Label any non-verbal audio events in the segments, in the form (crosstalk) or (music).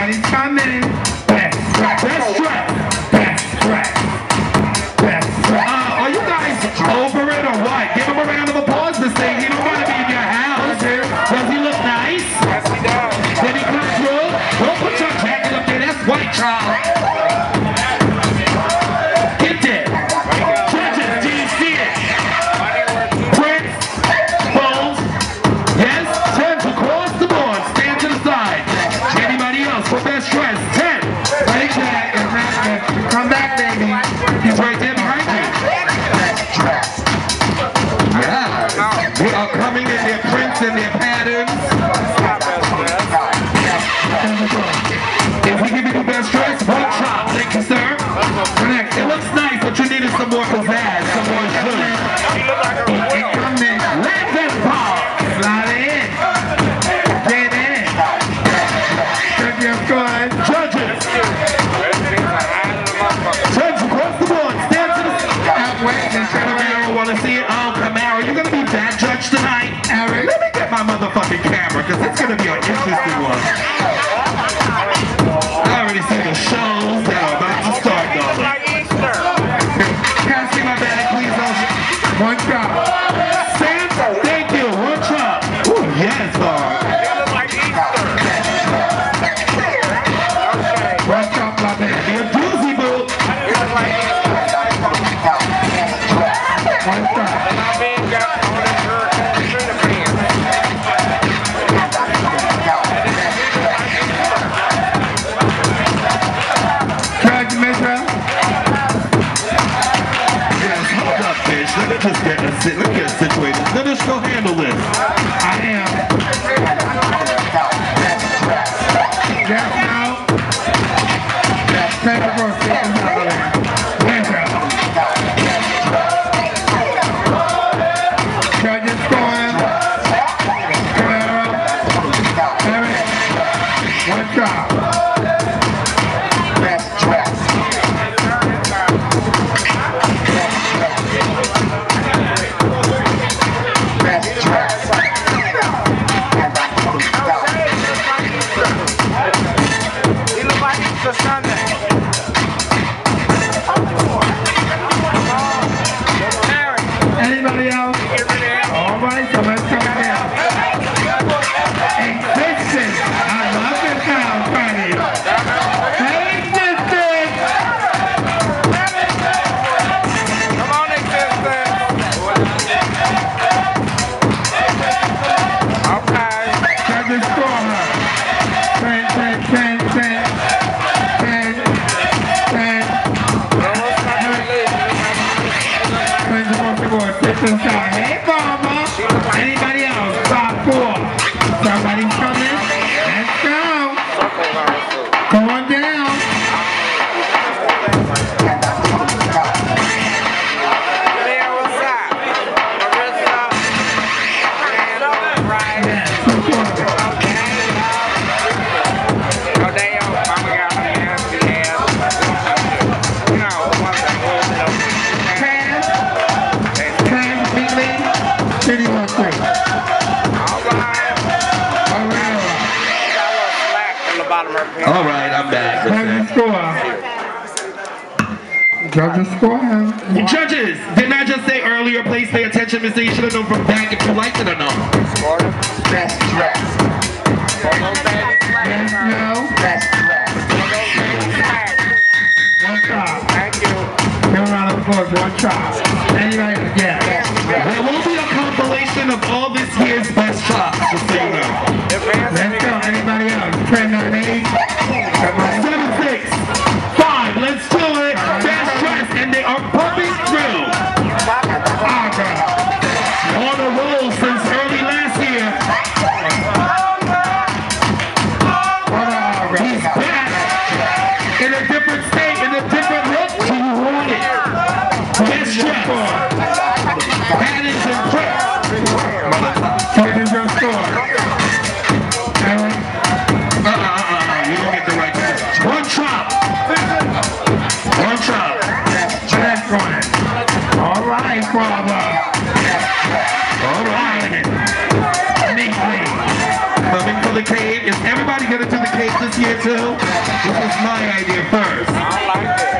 Daddy's coming. Yes. Let's go. are coming in their prints and their patterns. Fire, show. a sit. Let us go handle this. understand Christmas, all right? All right, I'm back. Have the score. Judges score. Wow. Judges, didn't I just say earlier, please pay attention, Mr. You should have known from back if you liked it or not. Florida, best dress. Yes, no. Best dress. One try. Thank you. Give a round of applause, one try. Anybody, yeah. There will be a compilation of all this year's best shots. Father. All right. Neat. Coming for the cave. Is everybody going to do the cave this year too? This is my idea first. I like it.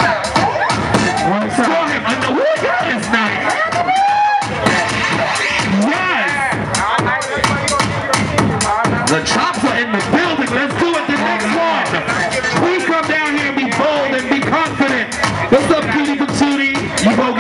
Well, so, him. Oh, God, it's nice. Yes. The chops are in the building. Let's do it the next one. Please come down here and be bold and be confident. What's up, Kitty Patootie? You go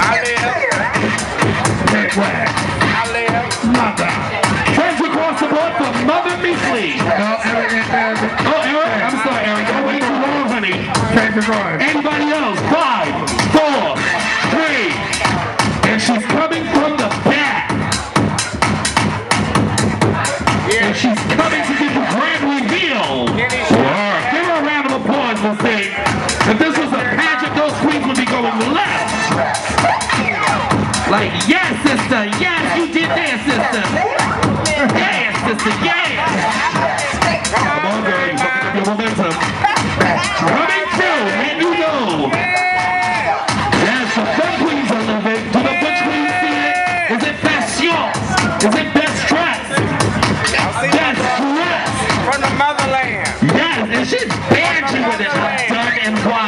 I. Mother. Across the board for Mother. No, Eric. Oh, Eric. I'm sorry, Eric. Too long, honey. Anybody else? Five, four, three. And she's coming from the back. And she's Yes, you did that, sister. Yes, sister. Yes. Come on, girl. You're fucking up your momentum. Coming through, and you know. Yes, the femme queens are living. Do the butch queens see it? Is it fashion? Is it best dress? Best dress? From the motherland. Yes, and she's banshee with it. I'm and watched.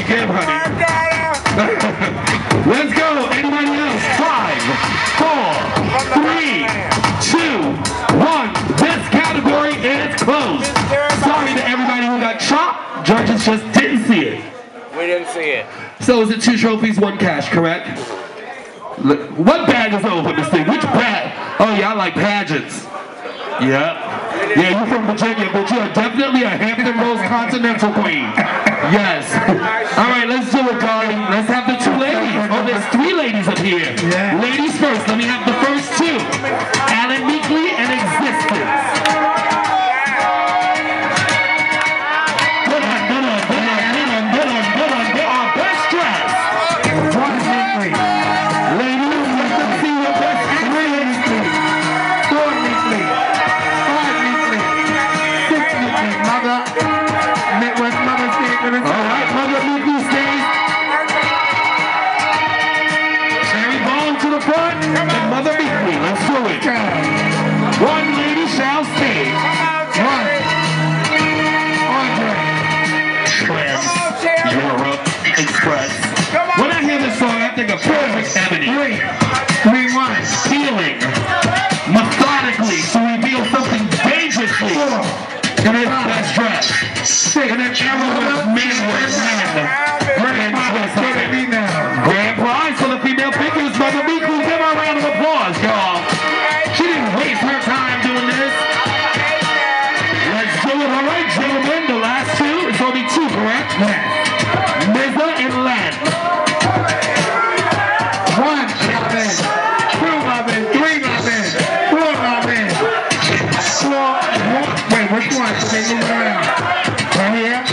She gave, honey. Let's go. Anybody else? Five, four, three, two, one. This category is closed. Sorry to everybody who got chopped. Judges just didn't see it. We didn't see it. So is it two trophies, one cash, correct? Look, what bag is open, Miss Thing? Which bag? Oh yeah, I like pageants. Yeah. Yeah, you're from Virginia, but you are definitely a Hampton Roads Continental Queen. (laughs) Yes. All right, let's do it, darling. Let's have the two ladies. Oh, there's three ladies up here. Yeah. Ladies first. Let me have the first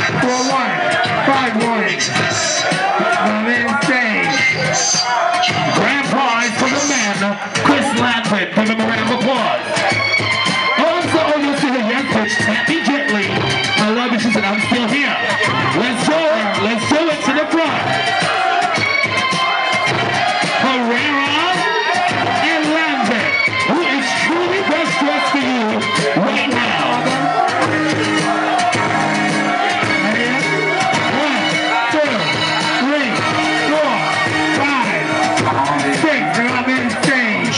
4-1,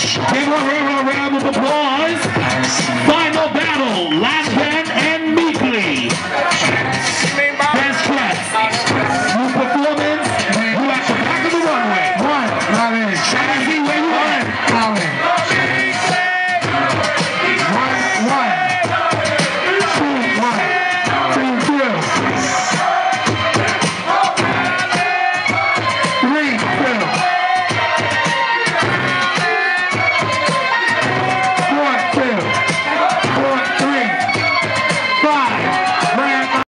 Give a round of applause. Final battle.